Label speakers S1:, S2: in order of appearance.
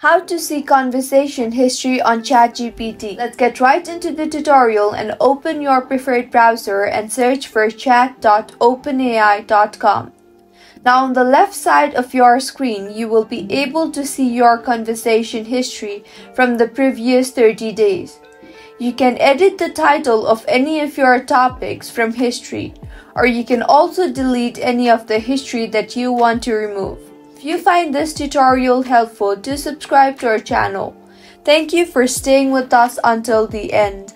S1: How to see conversation history on ChatGPT. Let's get right into the tutorial and open your preferred browser and search for chat.openai.com. Now on the left side of your screen, you will be able to see your conversation history from the previous 30 days. You can edit the title of any of your topics from history, or you can also delete any of the history that you want to remove. If you find this tutorial helpful, do subscribe to our channel. Thank you for staying with us until the end.